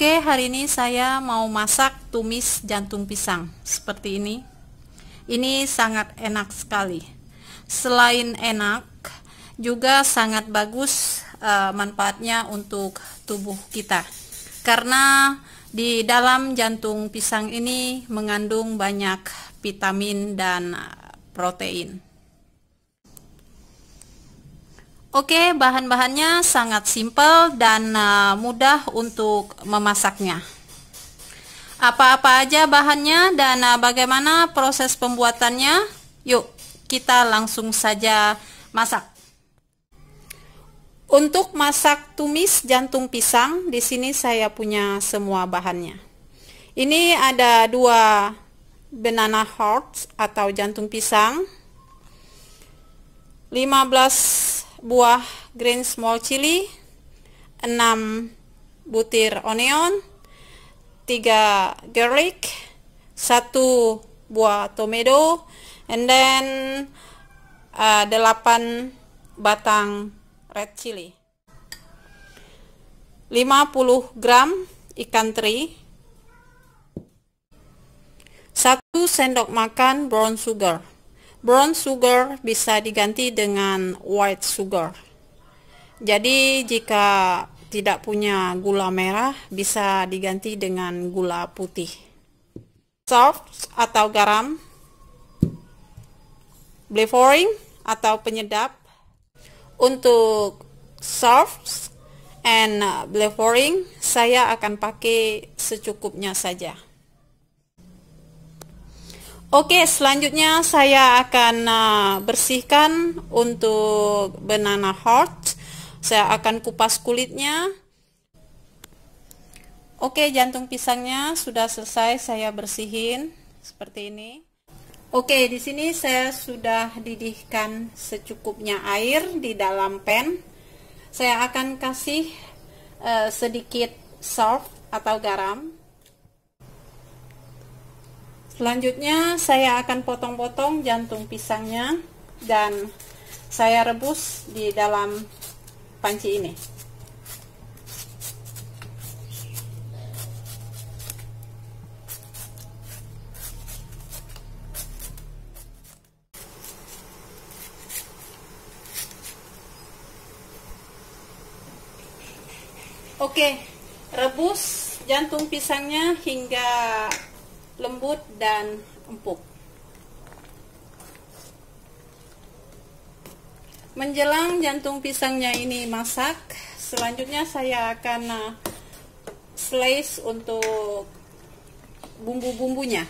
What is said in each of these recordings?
hari ini saya mau masak tumis jantung pisang seperti ini. Ini sangat enak sekali. Selain enak, juga sangat bagus uh, manfaatnya untuk tubuh kita. Karena di dalam jantung pisang ini mengandung banyak vitamin dan protein. Oke, bahan-bahannya sangat simpel dan uh, mudah untuk memasaknya. Apa-apa aja bahannya dan uh, bagaimana proses pembuatannya? Yuk, kita langsung saja masak. Untuk masak tumis jantung pisang, di sini saya punya semua bahannya. Ini ada dua banana hearts atau jantung pisang, 15 buah green small chili 6 butir onion 3 garlic 1 buah tomato and then uh, 8 batang red chili. 50 gram ikan teri. 1 sendok makan brown sugar brown sugar bisa diganti dengan white sugar. Jadi jika tidak punya gula merah bisa diganti dengan gula putih. Salt atau garam, flavoring atau penyedap. Untuk salt and flavoring saya akan pakai secukupnya saja. Oke, selanjutnya saya akan uh, bersihkan untuk banana heart. Saya akan kupas kulitnya. Oke, jantung pisangnya sudah selesai saya bersihin seperti ini. Oke, di sini saya sudah didihkan secukupnya air di dalam pan. Saya akan kasih uh, sedikit salt atau garam Selanjutnya saya akan potong-potong jantung pisangnya dan saya rebus di dalam panci ini. Oke, rebus jantung pisangnya hingga lembut dan empuk. Menjelang jantung pisangnya ini masak, selanjutnya saya akan uh, slice untuk bumbu-bumbunya.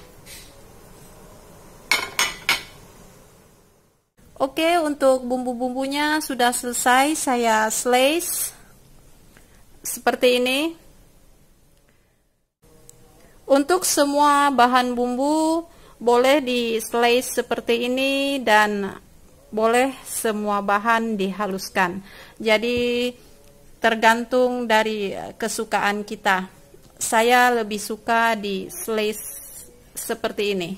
Oke, untuk bumbu-bumbunya sudah selesai saya slice seperti ini. Untuk semua bahan bumbu boleh di slice seperti ini dan boleh semua bahan dihaluskan. Jadi tergantung dari kesukaan kita. Saya lebih suka di slice seperti ini.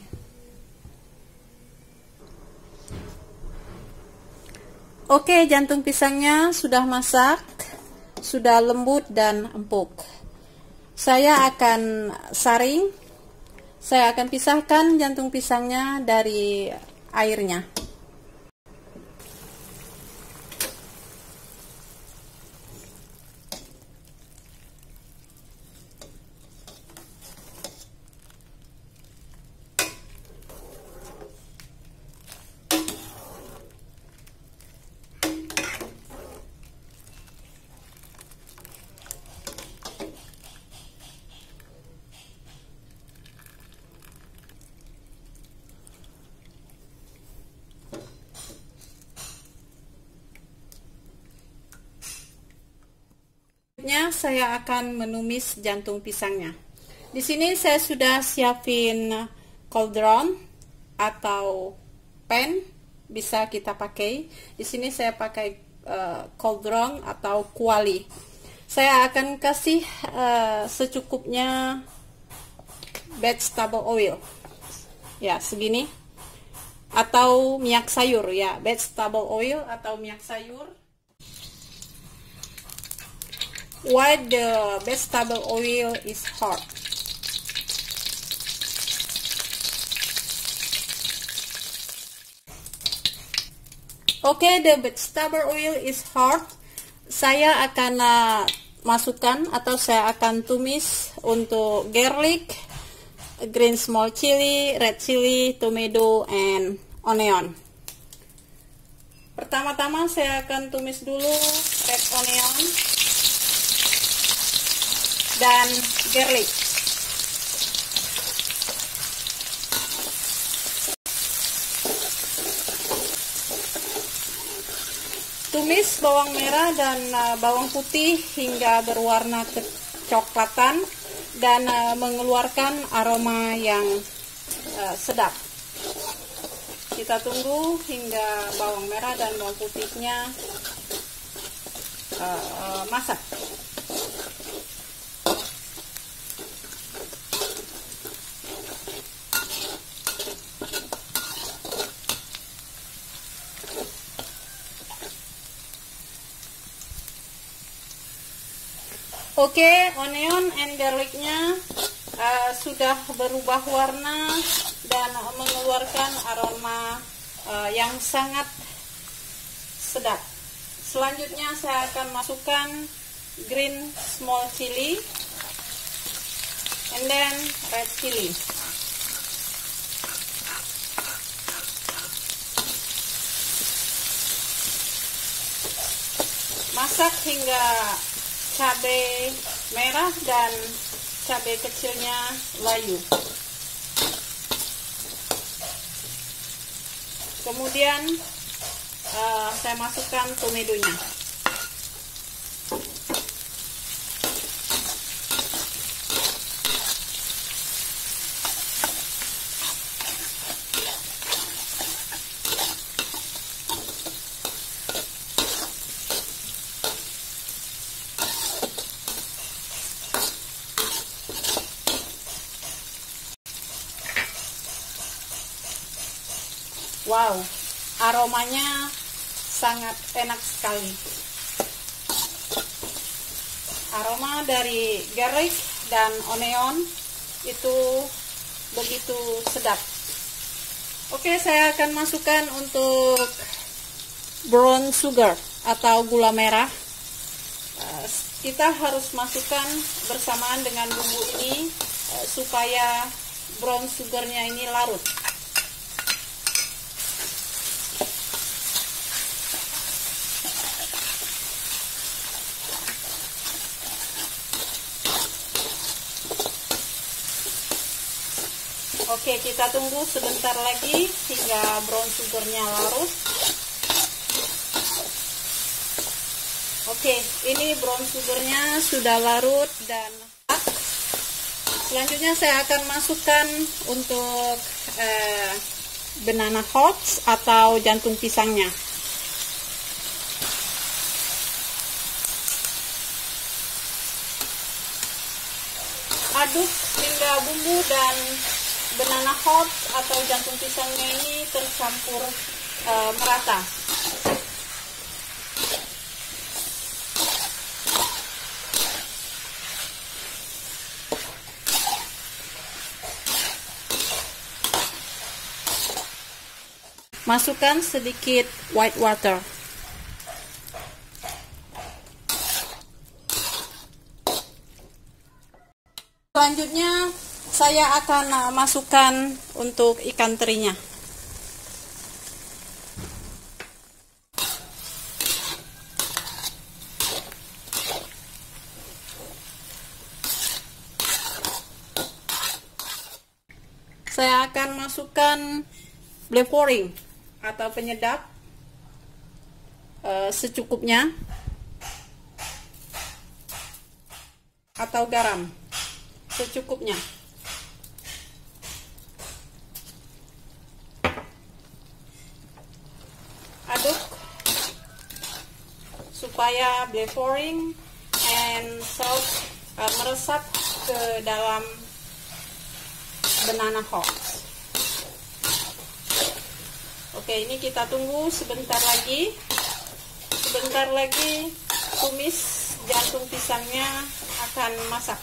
Oke, jantung pisangnya sudah masak, sudah lembut dan empuk saya akan saring. Saya akan pisahkan jantung pisangnya dari airnya Selanjutnya saya akan menumis jantung pisangnya. Di sini saya sudah siapin cauldron atau pan bisa kita pakai. Di sini saya pakai uh, cauldron atau kuali. Saya akan kasih uh, secukupnya vegetable oil. Ya, segini. Atau minyak sayur ya, vegetable oil atau minyak sayur while the vegetable oil is hot. Oke, okay, the vegetable oil is hot. Saya akan uh, masukkan atau saya akan tumis untuk garlic, green small chili, red chili, tomato, and onion. Pertama-tama saya akan tumis dulu red onion dan garlic. Tumis bawang merah dan uh, bawang putih hingga berwarna kecoklatan dan uh, mengeluarkan aroma yang uh, sedap. Kita tunggu hingga bawang merah dan bawang putihnya masak. Oke, okay, onion and garlicnya uh, sudah berubah warna dan mengeluarkan aroma uh, yang sangat sedap. Selanjutnya saya akan masukkan green small chili and then red chili. Masak hingga cabai merah dan cabai kecilnya layu. Kemudian uh, saya masukkan tomatonya Wow, aromanya sangat enak sekali. Aroma dari garlic dan onion itu begitu sedap. Oke, saya akan masukkan untuk brown sugar atau gula merah. Eh, kita harus masukkan bersamaan dengan bumbu ini eh, supaya brown sugarnya ini larut. Oke, kita tunggu sebentar lagi hingga brown sugarnya larut. Oke, ini brown sugarnya sudah larut dan selanjutnya saya akan masukkan untuk eh, banana hots atau jantung pisangnya. Aduk hingga bumbu dan banana hot atau jantung pisangnya ini tercampur uh, merata. Masukkan sedikit white water. Selanjutnya saya akan uh, masukkan untuk ikan terinya. Saya akan masukkan flavoring atau penyedap uh, secukupnya atau garam secukupnya. Supaya flavoring and sauce uh, meresap ke dalam banana hops. Oke, ini kita tunggu sebentar lagi. Sebentar lagi tumis jantung pisangnya akan masak.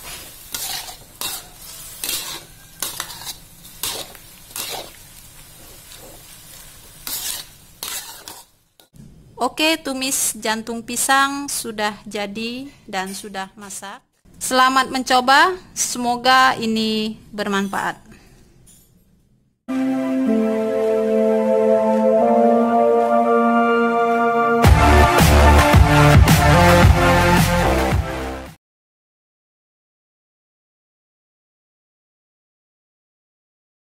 Oke, tumis jantung pisang sudah jadi dan sudah masak. Selamat mencoba, semoga ini bermanfaat.